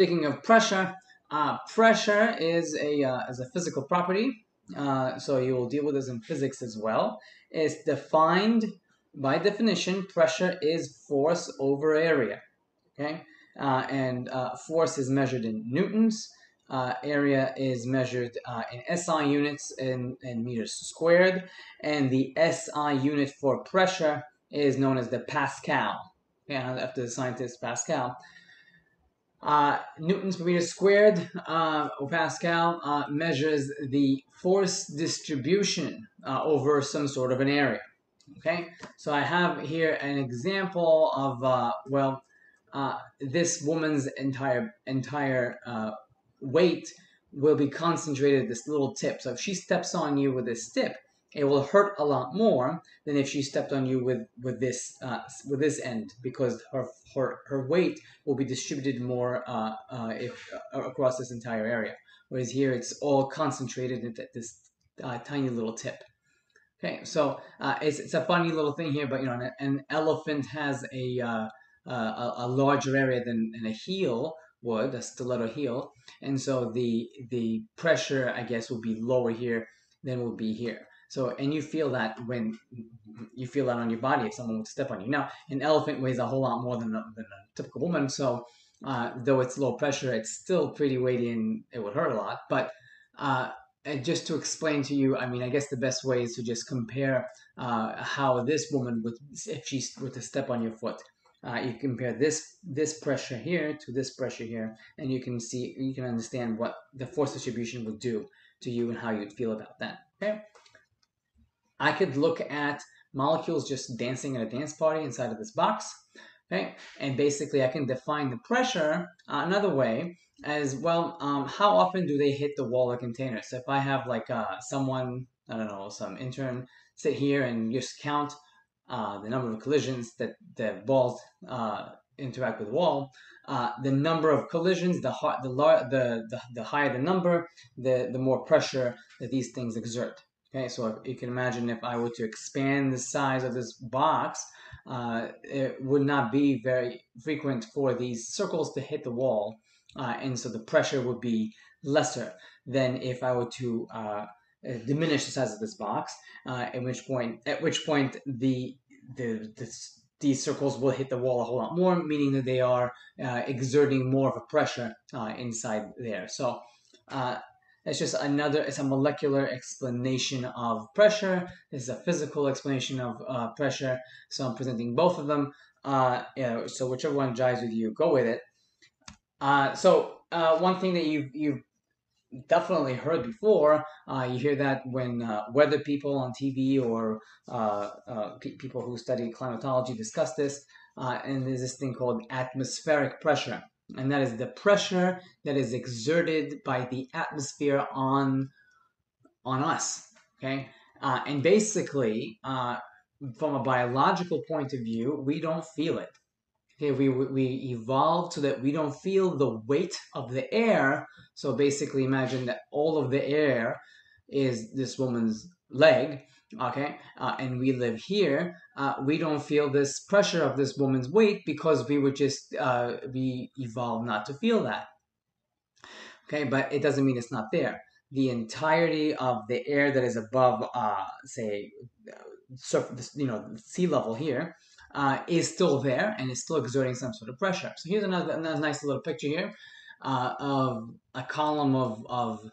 speaking of pressure, uh, pressure is a uh, is a physical property. Uh, so you will deal with this in physics as well. It's defined by definition. Pressure is force over area. Okay, uh, and uh, force is measured in newtons. Uh, area is measured in SI units in, in meters squared, and the SI unit for pressure is known as the Pascal. Yeah, after the scientist Pascal. Uh, newtons per meter squared, uh, or Pascal, uh, measures the force distribution uh, over some sort of an area. Okay, so I have here an example of, uh, well, uh, this woman's entire entire weight will be concentrated at this little tip. So if she steps on you with this tip, it will hurt a lot more than if she stepped on you with with this uh, with this end because her her, her weight will be distributed more uh, uh, if, uh, across this entire area. Whereas here it's all concentrated at this uh, tiny little tip. Okay, so uh, it's, it's a funny little thing here, but you know, an, an elephant has a, a, a larger area than, than a heel, would, a stiletto heel, and so the the pressure, I guess, will be lower here than will be here. So, and you feel that when you feel that on your body if someone would step on you. Now, an elephant weighs a whole lot more than a, than a typical woman, so uh, though it's low pressure, it's still pretty weighty and it would hurt a lot. But uh, just to explain to you, I mean, I guess the best way is to just compare uh, how this woman would, if she were to step on your foot, uh, you compare this this pressure here to this pressure here, and you can see you can understand what the force distribution would do to you and how you'd feel about that. Okay, I could look at molecules just dancing at a dance party inside of this box. Okay, and basically I can define the pressure uh, another way as well. Um, how often do they hit the wall or container? So if I have like uh, someone I don't know some intern sit here and just count uh, the number of collisions that the balls uh, interact with the wall, uh, the number of collisions, the, the, the, the, the higher the number, the, the more pressure that these things exert. Okay, so if you can imagine if I were to expand the size of this box, uh, it would not be very frequent for these circles to hit the wall, uh, and so the pressure would be lesser than if I were to uh, diminish the size of this box. Uh, at which point, at which point the the, the these circles will hit the wall a whole lot more, meaning that they are uh, exerting more of a pressure uh, inside there. So uh, it's just another, it's a molecular explanation of pressure. This is a physical explanation of uh, pressure. So I'm presenting both of them. Uh, yeah, so whichever one jives with you, go with it. Uh, so one thing that you've, you've definitely heard before. Uh, you hear that when uh, weather people on TV or uh, uh people who study climatology discuss this. Uh, and there's this thing called atmospheric pressure, and that is the pressure that is exerted by the atmosphere on on us. Okay, uh, and basically, uh, from a biological point of view, we don't feel it. Okay, we, we evolved so that we don't feel the weight of the air. So basically imagine that all of the air is this woman's leg, okay? Uh, and we live here, uh, we don't feel this pressure of this woman's weight because we were just, uh, we evolved not to feel that. Okay, but it doesn't mean it's not there. The entirety of the air that is above, uh, say, you know, sea level here, uh, is still there and is still exerting some sort of pressure. So here's another, another nice little picture here uh, of a column of, of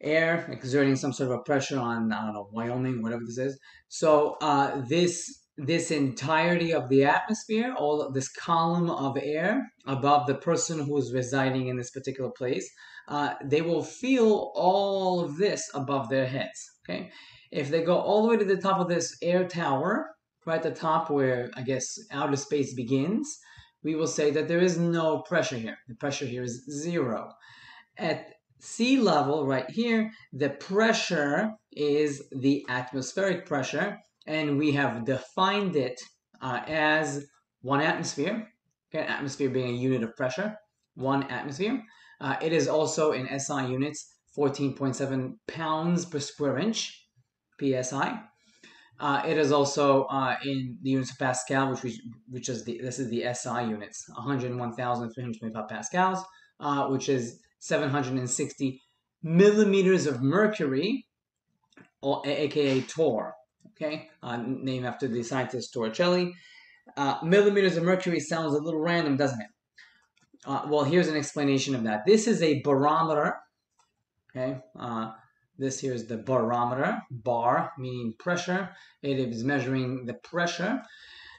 air exerting some sort of a pressure on, I don't know, Wyoming, whatever this is. So uh, this this entirety of the atmosphere, all this column of air above the person who is residing in this particular place, uh, they will feel all of this above their heads. Okay, if they go all the way to the top of this air tower, right at the top where I guess outer space begins, we will say that there is no pressure here. The pressure here is zero. At sea level right here, the pressure is the atmospheric pressure, and we have defined it uh, as one atmosphere, okay, atmosphere being a unit of pressure, one atmosphere. Uh, it is also in SI units, 14.7 pounds per square inch, PSI. Uh, it is also uh, in the units of Pascal, which we, which is the this is the SI units, 101,325 pascals, uh, which is 760 millimeters of mercury, or aka torr, Okay, uh, named after the scientist Torricelli. Uh, millimeters of mercury sounds a little random, doesn't it? Uh, well, here's an explanation of that. This is a barometer. Okay, this here is the barometer, bar meaning pressure. It is measuring the pressure.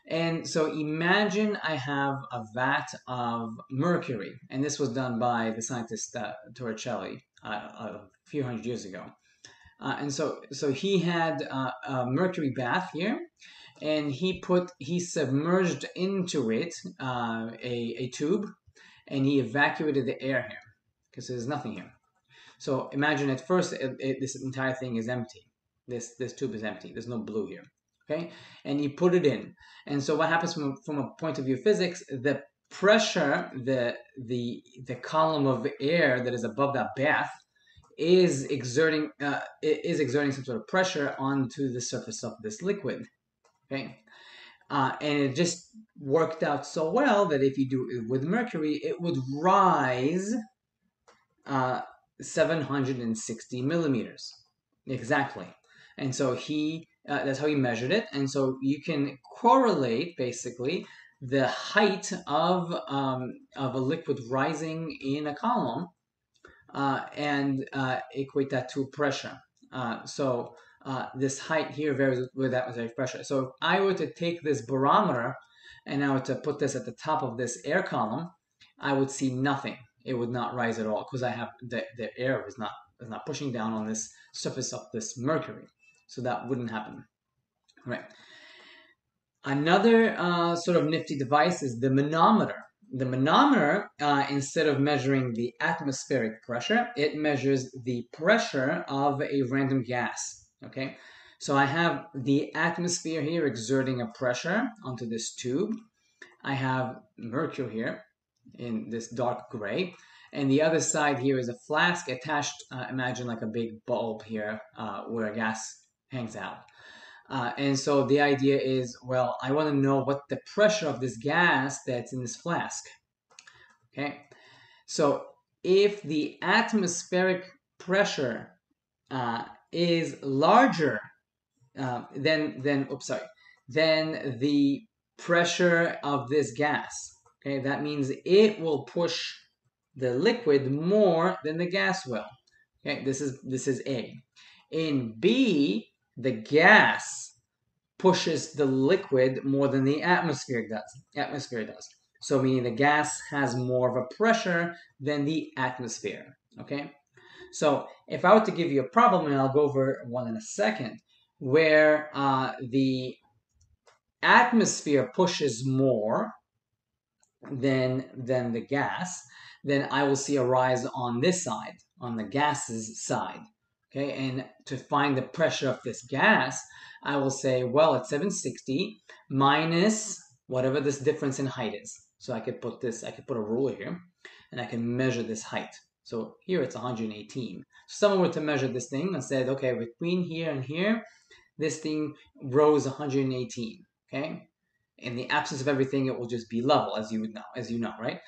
And so imagine I have a vat of mercury, and this was done by the scientist uh, Torricelli uh, a few hundred years ago. Uh, and so, so he had uh, a mercury bath here, and he put he submerged into it uh, a, a tube, and he evacuated the air here because there's nothing here. So imagine at first it, it, this entire thing is empty. This this tube is empty. There's no blue here. Okay, and you put it in. And so what happens from from a point of view of physics? The pressure, the the the column of air that is above that bath is exerting uh, is exerting some sort of pressure onto the surface of this liquid. Okay, uh, and it just worked out so well that if you do it with mercury, it would rise uh, 760 millimeters exactly and so he uh, that's how he measured it. And so you can correlate basically the height of um, of a liquid rising in a column uh, and uh, equate that to pressure. Uh, so uh, this height here varies with atmospheric pressure. So if I were to take this barometer and I were to put this at the top of this air column I would see nothing. It would not rise at all because I have the, the air is not is not pushing down on this surface of this mercury. So that wouldn't happen. Right. Another uh, sort of nifty device is the manometer. The manometer, uh, instead of measuring the atmospheric pressure, it measures the pressure of a random gas. Okay, so I have the atmosphere here exerting a pressure onto this tube. I have mercury here, in this dark gray. And the other side here is a flask attached, uh, imagine like a big bulb here uh, where a gas hangs out. Uh, and so the idea is, well, I want to know what the pressure of this gas that's in this flask. Okay, so if the atmospheric pressure uh, is larger uh, than, than, oops, sorry, than the pressure of this gas, Okay, that means it will push the liquid more than the gas will. Okay, this is this is A. In B, the gas pushes the liquid more than the atmosphere does. Atmosphere does. So meaning the gas has more of a pressure than the atmosphere. Okay. So if I were to give you a problem, and I'll go over one in a second, where uh, the atmosphere pushes more than than the gas, then I will see a rise on this side, on the gas's side. Okay, and to find the pressure of this gas, I will say, well, it's 760 minus whatever this difference in height is. So I could put this, I could put a ruler here, and I can measure this height. So here it's 118. So someone were to measure this thing and said, okay, between here and here, this thing rose 118. Okay, in the absence of everything, it will just be level, as you would know, as you know, right?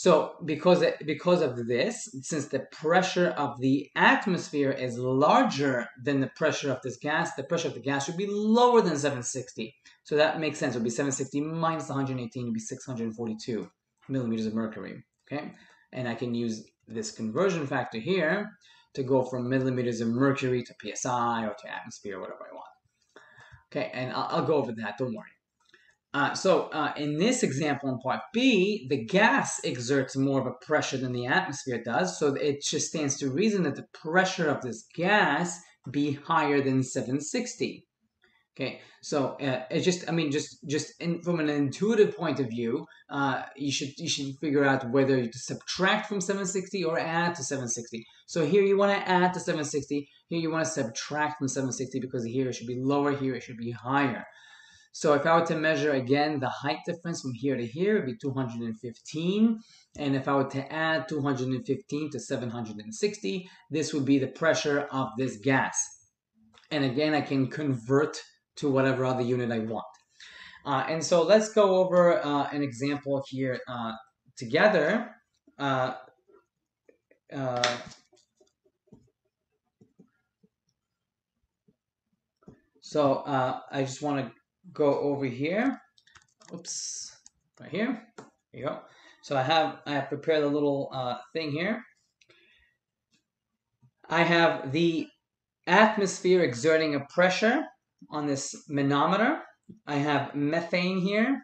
So because because of this, since the pressure of the atmosphere is larger than the pressure of this gas, the pressure of the gas would be lower than 760. So that makes sense. It would be 760 minus 118 would be 642 millimeters of mercury. Okay, and I can use this conversion factor here to go from millimeters of mercury to psi or to atmosphere, whatever I want. Okay, and I'll, I'll go over that. Don't worry. Uh, so uh, in this example in part B, the gas exerts more of a pressure than the atmosphere does. So it just stands to reason that the pressure of this gas be higher than 760. Okay, so uh, it's just, I mean, just just in, from an intuitive point of view, uh, you should you should figure out whether to subtract from 760 or add to 760. So here you want to add to 760. Here you want to subtract from 760 because here it should be lower. Here it should be higher. So if I were to measure again the height difference from here to here, it would be 215. And if I were to add 215 to 760, this would be the pressure of this gas. And again, I can convert to whatever other unit I want. Uh, and so let's go over uh, an example here uh, together. Uh, uh, so uh, I just want to go over here. Oops, right here. There you go. So I have I have prepared a little thing here. I have the atmosphere exerting a pressure on this manometer. I have methane here.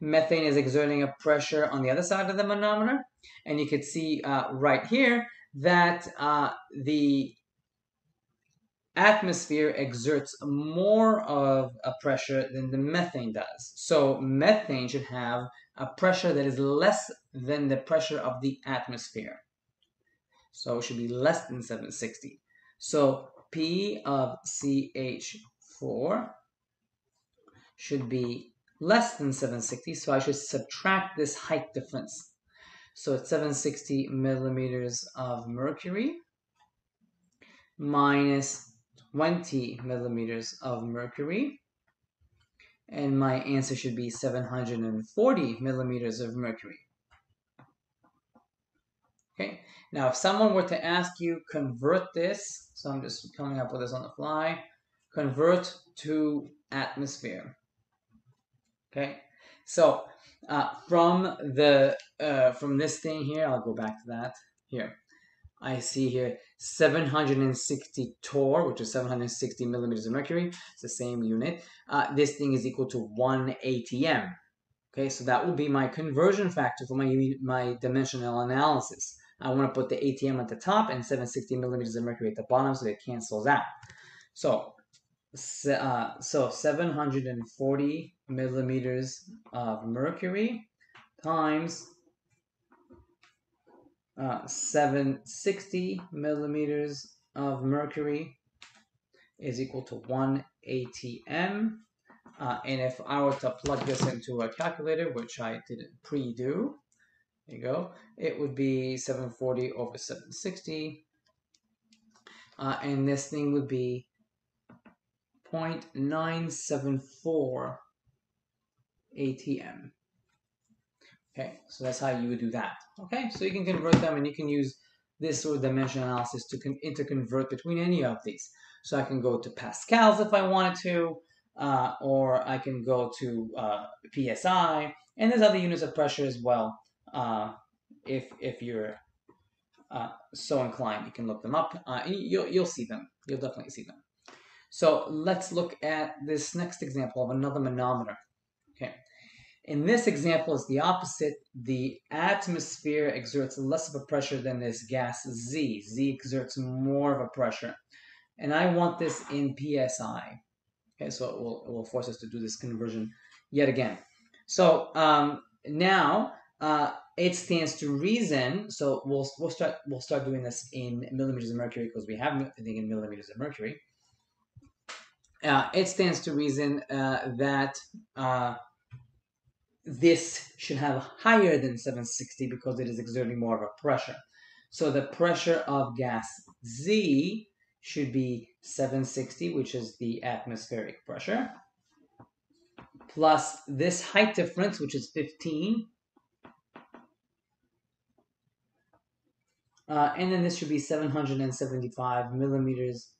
Methane is exerting a pressure on the other side of the manometer. And you can see uh, right here that uh, the atmosphere exerts more of a pressure than the methane does. So methane should have a pressure that is less than the pressure of the atmosphere. So it should be less than 760. So P of CH4 should be less than 760. So I should subtract this height difference. So it's 760 millimeters of mercury minus 20 millimeters of mercury. And my answer should be 740 millimeters of mercury. Okay, now if someone were to ask you convert this, so I'm just coming up with this on the fly, convert to atmosphere. Okay, so uh, from the uh, from this thing here, I'll go back to that here. I see here 760 torr, which is 760 millimeters of mercury. It's the same unit. Uh, this thing is equal to 1 atm. Okay, so that will be my conversion factor for my my dimensional analysis. I want to put the ATM at the top and 760 millimeters of mercury at the bottom so it cancels out. So, uh, so 740 millimeters of mercury times uh, 760 millimeters of mercury is equal to 1 ATM. Uh, and if I were to plug this into a calculator, which I didn't pre-do, there you go. It would be 740 over 760. Uh, and this thing would be 0.974 ATM. Okay, so that's how you would do that. Okay, so you can convert them and you can use this sort of dimension analysis to con interconvert between any of these. So I can go to pascals if I wanted to, uh, or I can go to uh, PSI, and there's other units of pressure as well uh, if if you're uh, so inclined, you can look them up. Uh, you'll you'll see them. You'll definitely see them. So let's look at this next example of another manometer. In this example, it's the opposite. The atmosphere exerts less of a pressure than this gas Z. Z exerts more of a pressure. And I want this in PSI. Okay, so it will, it will force us to do this conversion yet again. So um, now uh, it stands to reason. So we'll we'll start we'll start doing this in millimeters of mercury because we have everything in millimeters of mercury. Uh, it stands to reason uh, that uh, this should have higher than 760 because it is exerting more of a pressure. So the pressure of gas Z should be 760, which is the atmospheric pressure, plus this height difference, which is 15, Uh, and then this should be 775 millimeters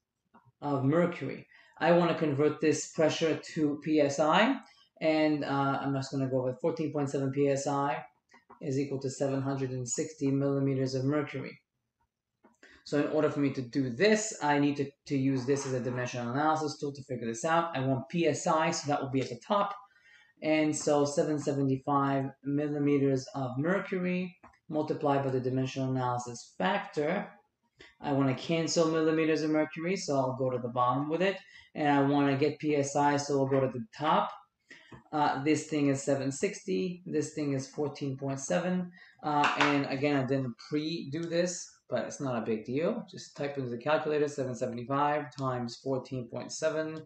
of mercury. I want to convert this pressure to PSI, and uh, I'm just going to go with 14.7 PSI is equal to 760 millimeters of mercury. So in order for me to do this, I need to, to use this as a dimensional analysis tool to figure this out. I want PSI, so that will be at the top. And so 775 millimeters of mercury multiplied by the dimensional analysis factor. I want to cancel millimeters of mercury, so I'll go to the bottom with it. And I want to get PSI, so I'll go to the top. Uh, this thing is 760. This thing is 14.7. Uh, and again, I didn't pre-do this, but it's not a big deal. Just type into the calculator 775 times 14.7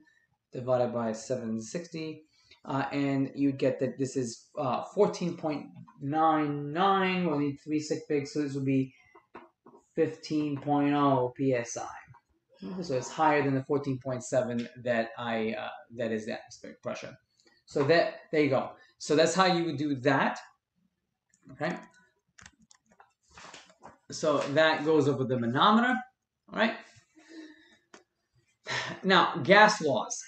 divided by 760 uh, and you get that this is uh, 14.99. We'll need three sig figs, so this will be 15.0 psi. So it's higher than the 14.7 that I uh, that is the atmospheric pressure. So that there you go. So that's how you would do that. Okay. So that goes over the manometer. All right. Now gas laws.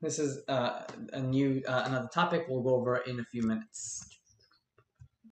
This is uh, a new uh, another topic we'll go over in a few minutes.